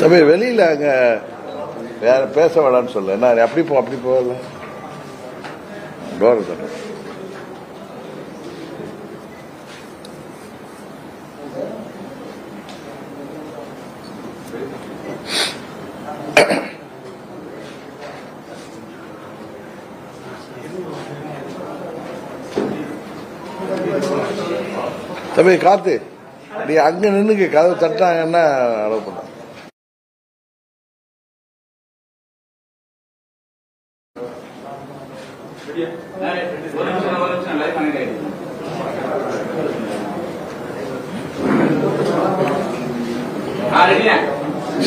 தம்பி வெளியில அங்க வேற பேச வேணாம்னு சொல்லு நான் அப்படி போ அப்படி போகல. டோர் தட்டு தம்பி காத்து. நீ அங்க நின்னுக்கு கதவு தட்டாங்கன்னா அலோவ் பண்ண?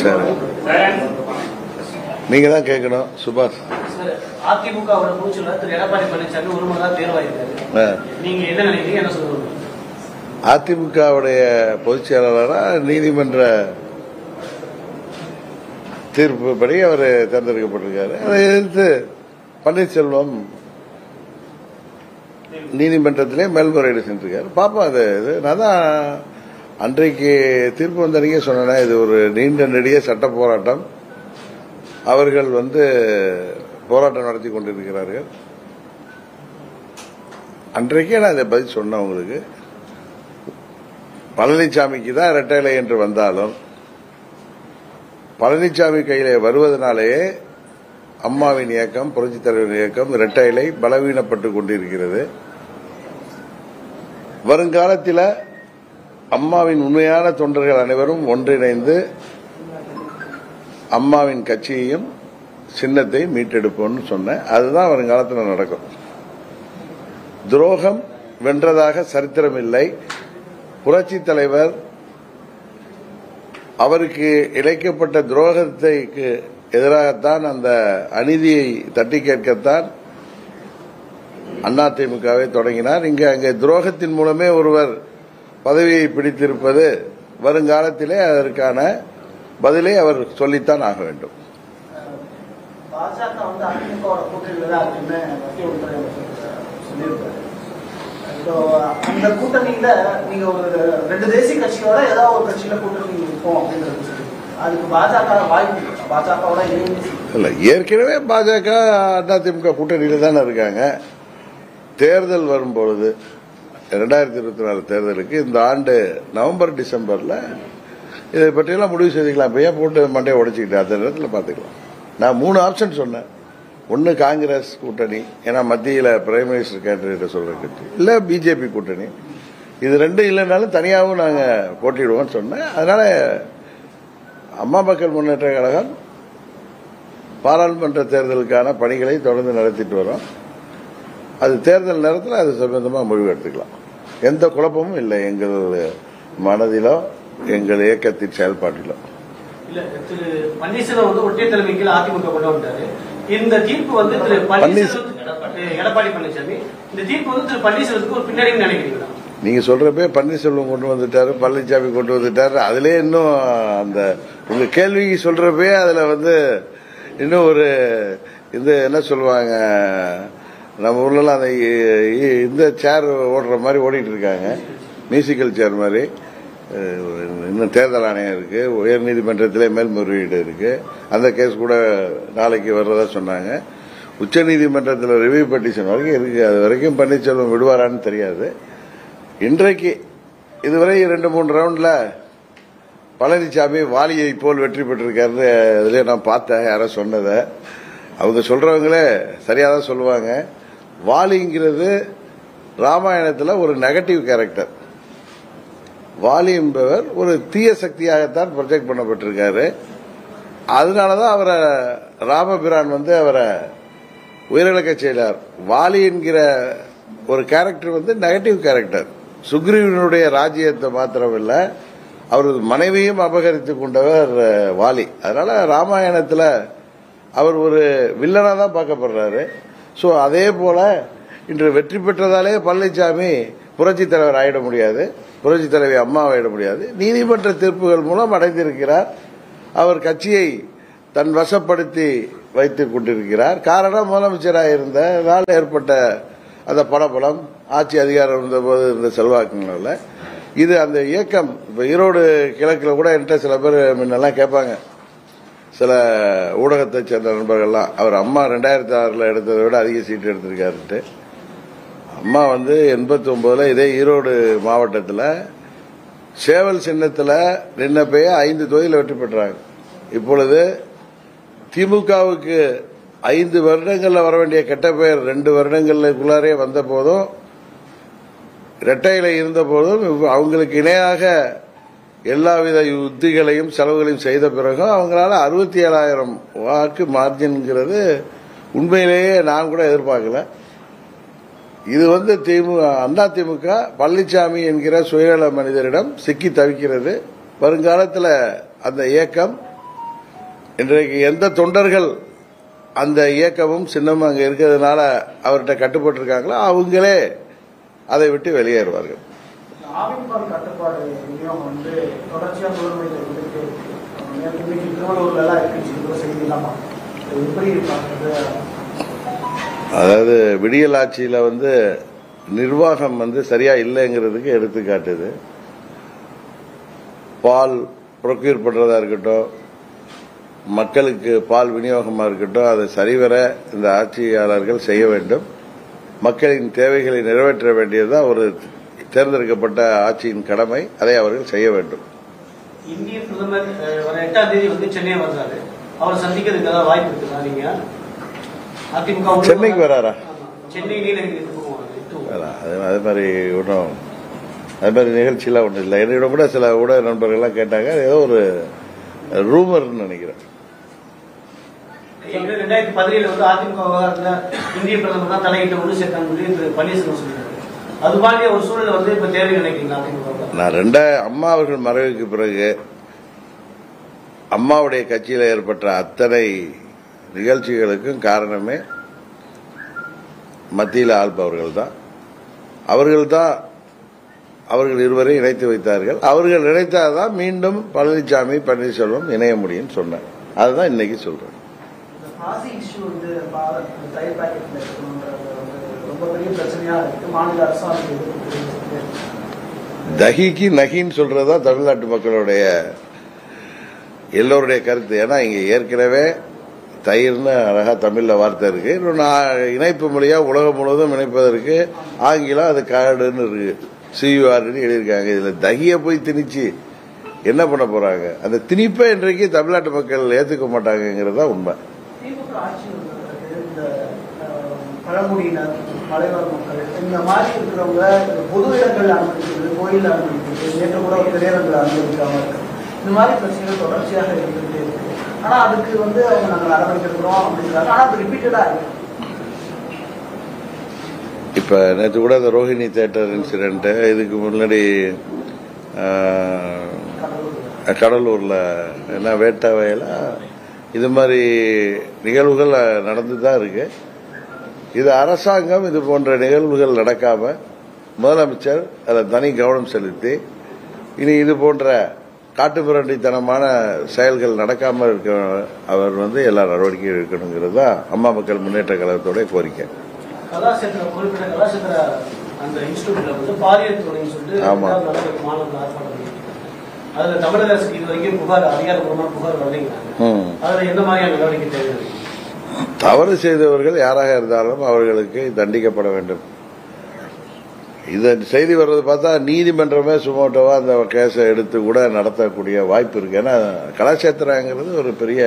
சரி. நீங்க தான் கேட்கணும் சுபாஷ். சார், அதிமுகவோட மூச்சுல திரு எடப்பாடி பழனிசாமி ஒரு முறை தான் தேர்வாயிருக்காரு. நீங்க என்ன நினைக்கிறீங்க? என்ன சொல்லுங்க அதிமுகவுடைய பொதுச் செயலாளராக நீதிமன்ற தீர்ப்புப்படி அவர் தேர்ந்தெடுக்கப்பட்டிருக்காரு. அதை எதிர்த்து பன்னீர்செல்வம் நீதிமன்றத்திலே மேல்முறையீடு சென்றிருக்காரு பாப்பா அது இது நான் தான் அன்றைக்கு தீர்ப்பு வந்த சொன்னேன் இது ஒரு நீண்ட நெடிய சட்ட போராட்டம். அவர்கள் வந்து போராட்டம் நடத்தி கொண்டிருக்கிறார்கள். அன்றைக்கே நான் இதை பதில் சொன்னேன் உங்களுக்கு. பழனிசாமிக்கு தான் இரட்டைலை என்று வந்தாலும் பழனிசாமி கையிலே வருவதனாலேயே அம்மாவின் இயக்கம் புரட்சித் தலைவரின் இயக்கம் இரட்டைலை பலவீனப்பட்டு கொண்டிருக்கிறது. வருங்காலத்தில் அம்மாவின் உண்மையான தொண்டர்கள் அனைவரும் ஒன்றிணைந்து அம்மாவின் கட்சியையும் சின்னத்தை மீட்டெடுப்போம்னு சொன்னேன். அதுதான் வருங்காலத்தில் நடக்கும். துரோகம் வென்றதாக சரித்திரம் இல்லை. புரட்சி தலைவர் அவருக்கு இழைக்கப்பட்ட துரோகத்தைக்கு எதிராகத்தான் அந்த அநீதியை தட்டி கேட்கத்தான் அதிமுகவை தொடங்கினார். இங்கு அங்கே துரோகத்தின் மூலமே ஒருவர் பதவியை பிடித்திருப்பது வருங்காலத்திலே அதற்கான பதிலை அவர் சொல்லித்தான் ஆக வேண்டும். பாஜக வந்து அதிமுக கூட்டணியில தான் இருக்குன்னு மத்திய உள்துறை அமைச்சர் சொல்லியிருக்காரு. இப்போ அந்த கூட்டணியில நீங்க ஒரு ரெண்டு தேசிய கட்சியோட ஏதாவது ஒரு கட்சியில கூட்டணி இருக்கும் அப்படின்றது அதுக்கு பாஜக வாய்ப்பு பாஜகவோட இணைந்து. ஏற்கனவே பாஜக அதிமுக கூட்டணியில தானே இருக்காங்க. தேர்தல் வரும்பொழுது இரண்டாயிரத்தி இருபத்தி நாலு தேர்தலுக்கு இந்த ஆண்டு நவம்பர் டிசம்பர்ல இதை பற்றியெல்லாம் முடிவு செய்துக்கலாம். இப்ப ஏன் போட்டு மண்டையை உடைச்சிக்கிட்டு? அந்த நேரத்தில் பார்த்துக்கலாம் நான் மூணு ஆப்ஷன் சொன்னேன். ஒன்று காங்கிரஸ் கூட்டணி ஏன்னா மத்தியில் பிரைம் மினிஸ்டர் கேண்டிடேட்டை சொல்ற கட்சி இல்லை பிஜேபி கூட்டணி. இது ரெண்டும் இல்லைனாலும் தனியாகவும் நாங்கள் போட்டிடுவோம்னு சொன்னேன். அதனால அம்மா மக்கள் முன்னேற்ற கழகம் பாராளுமன்ற தேர்தலுக்கான பணிகளை தொடர்ந்து நடத்திட்டு வரோம். அது தேர்தல் நேரத்தில் அது சம்பந்தமாக முடிவு எடுத்துக்கலாம். எந்த குழப்பமும் இல்லை. எங்கள் மனதிலோ எங்கள் இயக்கத்தின் செயல்பாட்டிலோ. பன்னீர்செல்வம் வந்து ஒற்றை தலைமைக்கு அதிமுக கொண்டு வந்தாரு இந்த தீர்ப்பு வந்து திரு பன்னீர்செல்வம் எடப்பாடி பழனிசாமி. இந்த தீர்ப்பு வந்து திரு பன்னீர்செல்வத்துக்கு ஒரு பின்னடைவு நினைக்கிறீங்களா? நீங்க சொல்றப்பே பன்னீர்செல்வம் கொண்டு வந்துட்டாரு பழனிசாமி கொண்டு வந்துட்டாரு. அதுலயே இன்னும் அந்த உங்க கேள்விக்கு சொல்றப்பே அதுல வந்து இன்னும் ஒரு இது என்ன சொல்லுவாங்க நம்ம ஊர்லலாம் அந்த இந்த சேர் ஓடுற மாதிரி ஓடிட்டு இருக்காங்க. மியூசிக்கல் சேர் மாதிரி. இன்னும் தேர்தல் ஆணையம் இருக்கு. உயர் நீதிமன்றத்திலே மேல்முறையீடு இருக்கு. அந்த கேஸ் கூட நாளைக்கு வர்றதா சொன்னாங்க. உச்ச நீதிமன்றத்தில் ரிவ்யூ பெட்டிஷன் வரைக்கும் இருக்கு. அது வரைக்கும் பன்னீர்செல்வம் விடுவாரான்னு தெரியாது. இன்றைக்கு இதுவரை ரெண்டு மூணு ரவுண்ட்ல பழனிசாமி வாலியை போல் வெற்றி பெற்றிருக்காரு அதிலே நான் பார்த்தேன். யாரோ சொன்னதை. அவங்க சொல்றவங்களே சரியாக தான் சொல்லுவாங்க. வாலிங்கிறது ராமாயணத்தில் ஒரு நெகட்டிவ் கேரக்டர் வாலி என்பவர் ஒரு தீய சக்தியாகத்தான் ப்ரொஜெக்ட் பண்ணப்பட்டிருக்காரு. அதனாலதான் அவரை ராமபிரான் வந்து அவரை உயிரிழக்க செய்தார் வாலி என்கிற ஒரு கேரக்டர் வந்து நெகட்டிவ் கேரக்டர் சுக்ரீவனுடைய ராஜ்யத்தை மாத்திரமில்ல அவரது மனைவியும் அபகரித்து கொண்டவர் வாலி. அதனால ராமாயணத்துல அவர் ஒரு வில்லனா தான் பார்க்கப்படுறாரு. ஸோ அதே போல இன்று வெற்றி பெற்றதாலே பழனிசாமி புரட்சி தலைவர் ஆயிட முடியாது. புரட்சி தலைவி அம்மா முடியாது. நீதிமன்ற தீர்ப்புகள் மூலம் அடைந்திருக்கிறார். அவர் கட்சியை தன் வசப்படுத்தி வைத்துக் கொண்டிருக்கிறார். காரணம் முதலமைச்சராக இருந்ததால் ஏற்பட்ட அந்த படபலம் ஆட்சி அதிகாரம் இருந்தபோது இருந்த செல்வாக்குனால இது அந்த இயக்கம் இப்போ ஈரோடு கிழக்கில் கூட என்கிட்ட சில பேர் முன்னெல்லாம் கேட்பாங்க. சில ஊடகத்தை சேர்ந்த நண்பர்கள்லாம் அவர் அம்மா ரெண்டாயிரத்தி ஆறில் எடுத்ததை விட அதிக சீட்டு எடுத்திருக்காருன்ட்டு. அம்மா வந்து எண்பத்தி ஒன்பதுல இதே ஈரோடு மாவட்டத்தில் சேவல் சின்னத்தில் நின்னப்பயே ஐந்து தொகுதியில் வெற்றி பெற்றாங்க. இப்பொழுது திமுகவுக்கு ஐந்து வருடங்களில் வர வேண்டிய கெட்ட பெயர் ரெண்டு வருடங்களுக்குள்ளாரே வந்த போதும் இரட்டையில இருந்த போதும் அவங்களுக்கு இணையாக எல்லாவித யுத்திகளையும் செலவுகளையும் செய்த பிறகும் அவங்களால அறுபத்தி ஏழாயிரம் வாக்கு மார்ஜின்ங்கிறது உண்மையிலேயே நான் கூட எதிர்பார்க்கல. இது வந்து திமுக அண்ணா திமுக பழனிசாமி என்கிற சுயநல மனிதரிடம் சிக்கி தவிக்கிறது. வருங்காலத்தில் அந்த இயக்கம் இன்றைக்கு எந்த தொண்டர்கள் அந்த இயக்கமும் சின்னமும் அங்கே இருக்கிறதுனால அவர்கிட்ட கட்டுப்பட்டிருக்காங்களோ அவங்களே அதை விட்டு வெளியேறுவார்கள். கட்டுப்பாடு அதாவது விடியல் ஆட்சியில் வந்து நிர்வாகம் வந்து சரியா இல்லைங்கிறதுக்கு எடுத்துக்காட்டுது. பால் ப்ரொக்யூர் பண்றதா இருக்கட்டும் மக்களுக்கு பால் விநியோகமாக இருக்கட்டும் அதை சரிவர இந்த ஆட்சியாளர்கள் செய்ய வேண்டும். மக்களின் தேவைகளை நிறைவேற்ற வேண்டியதுதான் ஒரு தேர்ந்தெடுக்கப்பட்ட ஆட்சியின் கடமை அதை அவர்கள் செய்ய வேண்டும். இந்திய பிரதமர் எட்டாம் தேதி வந்து சென்னை வந்தாரு அவர் சந்திக்கிறதுக்கு வாய்ப்பு இருக்குதா நீங்க? சென்னைக்கு வராரா? அது அது மாதிரி ஒன்றும் அது மாதிரி நிகழ்ச்சியெல்லாம் ஒன்றும் இல்லை. என்னிடம் கூட சில ஊடக நண்பர்கள்லாம் கேட்டாங்க ஏதோ ஒரு ரூமர்னு நினைக்கிறேன். ஏற்கனவே ரெண்டாயிரத்தி பதினேழுல வந்து அதிமுக விவகாரத்துல இந்திய பிரதமர் தான் தலையிட்டு ஒன்று சேர்த்தாங்க சொல்லி திரு பன்னீர்செல்வம் சொல்லியிருக்காரு அது மாதிரி ஒரு சூழல் வந்து இப்ப தேவை நினைக்கிறீங்களா அதிமுக நான் ரெண்டா அம்மா அவர்கள் மறைவுக்கு பிறகு அம்மாவுடைய கட்சியில் ஏற்பட்ட அத்தனை நிகழ்ச்சிகளுக்கும் காரணமே மத்தியில் ஆள்பவர்கள் தான். அவர்கள் தான் அவர்கள் இருவரை இணைத்து வைத்தார்கள். அவர்கள் இணைத்தாதான் மீண்டும் பழனிசாமி பன்னீர்செல்வம் இணைய முடியும்னு சொன்னேன் அதுதான் இன்னைக்கு சொல்றேன். தகிக்கு நகின்னு சொல்றதுதான் தமிழ்நாட்டு மக்களுடைய எல்லோருடைய கருத்து. ஏன்னா இங்க ஏற்கனவே தயிர்னு அழகாக தமிழில் வார்த்தை இருக்கு. இன்னொன்னு இணைப்பு மொழியாக உலகம் முழுவதும் இணைப்பதற்கு ஆங்கிலம் அது காடுன்னு இருக்கு. சியூஆர்னு எழுதியிருக்காங்க. இதில் தகிய போய் திணிச்சு என்ன பண்ண போறாங்க? அந்த திணிப்பை இன்றைக்கு தமிழ்நாட்டு மக்கள் ஏற்றுக்க மாட்டாங்கிறது தான் உண்மை பழங்குடியினர் மலைவாழ் மக்கள் இந்த மாதிரி இருக்கிறவங்க பொது இடங்கள் அனுமதிக்கிறது கோயில் அனுமதிக்கிறது நேற்று கூட ஒரு திரையரங்கில் அனுமதிக்காம இருக்கு இந்த மாதிரி பிரச்சனைகள் தொடர்ச்சியாக இருந்துகிட்டே இருக்கு. ஆனா அதுக்கு வந்து அவங்க நாங்கள் நடவடிக்கை எடுக்கிறோம் அப்படிங்கிறாங்க ஆனா அது ரிப்பீட்டடா இருக்கு இப்ப நேற்று கூட அந்த ரோஹிணி தேட்டர் இன்சிடென்ட் இதுக்கு முன்னாடி ஆஹ், கடலூர்ல. என்ன வேட்டா வயல இது மாதிரி நிகழ்வுகள் நடந்து தான் இருக்கு இது அரசாங்கம் இது போன்ற நிகழ்வுகள் நடக்காம முதலமைச்சர் அதில் தனி கவனம் செலுத்தி இனி இது போன்ற காட்டுமிரண்டித்தனமான செயல்கள் நடக்காம இருக்க அவர் வந்து எல்லா நடவடிக்கையும் எடுக்கணுங்கிறது தான் அம்மா மக்கள் முன்னேற்ற கழகத்தோட கோரிக்கை. ஆமா. அதுல தமிழக அரசுக்கு இது வரைக்கும் புகார் அதிகாரப்பூர்வமான புகார் வரலைங்கிறாங்க ம். அதுல என்ன மாதிரியான நடவடிக்கை தேவை தவறு செய்தவர்கள் யாராக இருந்தாலும் அவர்களுக்கு தண்டிக்கப்பட வேண்டும். இந்த செய்தி வர்றது பார்த்தா நீதிமன்றமே சுமோட்டோவா அந்த கேஸை எடுத்து கூட நடத்தக்கூடிய வாய்ப்பு இருக்கு. ஏன்னா கலாச்சேத்திரங்கிறது ஒரு பெரிய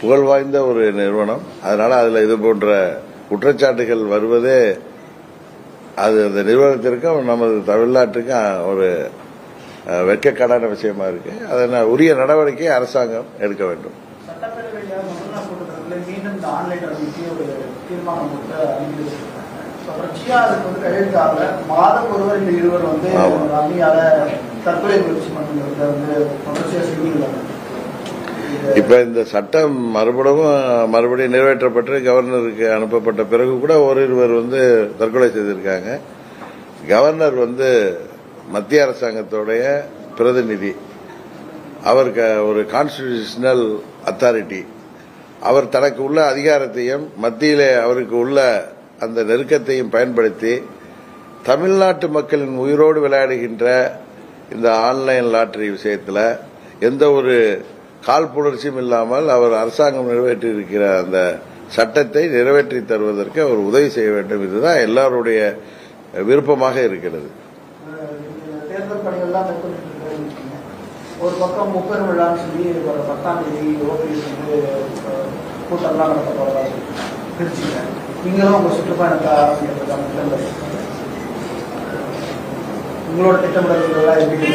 புகழ் வாய்ந்த ஒரு நிறுவனம். அதனால அதுல இது போன்ற குற்றச்சாட்டுகள் வருவதே அது அந்த நிறுவனத்திற்கும் நமது தமிழ்நாட்டுக்கும் ஒரு வெட்கக்கடான விஷயமா இருக்கு. அதனால் உரிய நடவடிக்கை அரசாங்கம் எடுக்க வேண்டும். சட்டப்பேரவையில மீண்டும் இந்த ஆன்லைன் தீர்மானம் தொடர்ச்சியா அதுக்கு வந்து கையெழுத்தாகல மாதம் ஒருவர் இந்த இருவர் வந்து ஆமா. அம்மியால தற்கொலை முயற்சி பண்ணுங்கிறத வந்து தொடர்ச்சியா செய்திகள் இப்ப இந்த சட்டம் மறுபடியும் மறுபடியும் நிறைவேற்றப்பட்டு கவர்னருக்கு அனுப்பப்பட்ட பிறகு கூட ஓரிருவர் வந்து தற்கொலை செய்திருக்காங்க. கவர்னர் வந்து மத்திய அரசாங்கத்தோடைய பிரதிநிதி. அவர் க- ஒரு கான்ஸ்டிடியூஷனல் அத்தாரிட்டி அவர் தனக்கு உள்ள அதிகாரத்தையும் மத்தியிலே அவருக்கு உள்ள அந்த நெருக்கத்தையும் பயன்படுத்தி தமிழ்நாட்டு மக்களின் உயிரோடு விளையாடுகின்ற இந்த ஆன்லைன் லாட்டரி விஷயத்தில் எந்த ஒரு காழ்ப்புணர்ச்சியும் இல்லாமல் அவர் அரசாங்கம் நிறைவேற்றி இருக்கிற அந்த சட்டத்தை நிறைவேற்றி தருவதற்கு அவர் உதவி செய்ய வேண்டும். இதுதான் எல்லாருடைய விருப்பமாக இருக்கிறது. தேர்தல் பணிகள்லாம் ஒரு பக்கம் முப்பெரும் விழான்னு சொல்லி பத்தாம் தேதி ஓபிஎஸ் வந்து கூட்டம்லாம் நடத்த போறதா நீங்களும் உங்க சுற்றுப்பயணத்தை ஆரம்பிக்கிறதுக்கான திட்டங்கள் உங்களோட திட்டமிடல்கள் எப்படி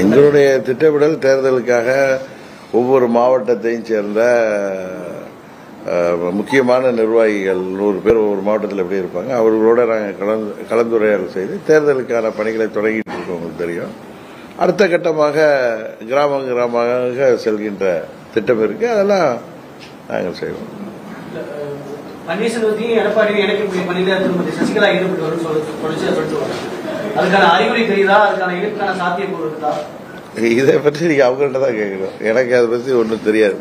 எங்களுடைய திட்டமிடல் தேர்தலுக்காக ஒவ்வொரு மாவட்டத்தையும் சேர்ந்த முக்கியமான நிர்வாகிகள் நூறு பேர் ஒவ்வொரு மாவட்டத்தில் எப்படி இருப்பாங்க அவர்களோட நாங்கள் கலந்து கலந்துரையாடல் செய்து தேர்தலுக்கான பணிகளை தொடங்கிட்டு இருக்கோம் உங்களுக்கு தெரியும். அடுத்த கட்டமாக கிராம கிராமமாக செல்கின்ற திட்டம் இருக்கு அதெல்லாம் நாங்கள் செய்வோம். பன்னீர்செல்வத்தையும் எடப்பாடியும் இணைக்கக்கூடிய பணியில திருமதி சசிகலா ஈடுபட்டு வரும் சொல்லி தொடர்ச்சியா சொல்லிட்டு வராங்க. அதுக்கான அறிகுறி தெரியுதா? அதுக்கான இணைப்புக்கான சாத்தியக்கூறு இருக்கா? இதை பற்றி நீங்க அவங்கள்ட்ட தான் கேட்கணும். எனக்கு அதை பற்றி ஒன்றும் தெரியாது.